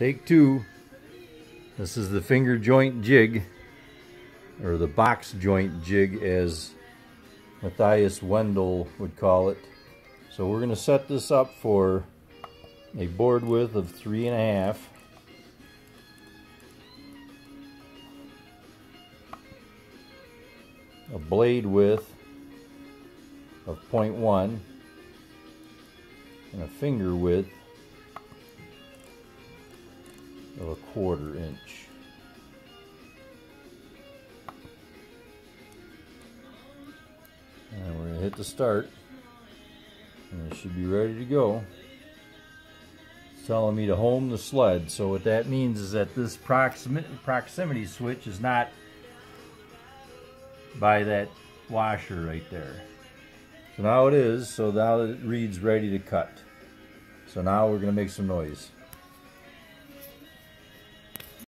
Take two. This is the finger joint jig, or the box joint jig as Matthias Wandel would call it. So we're going to set this up for a board width of three and a half. A blade width of 0.1 and a finger width of a quarter inch. And we're going to hit the start and it should be ready to go. It's telling me to home the sled. So what that means is that this proximity, proximity switch is not by that washer right there. So now it is, so now it reads ready to cut. So now we're going to make some noise.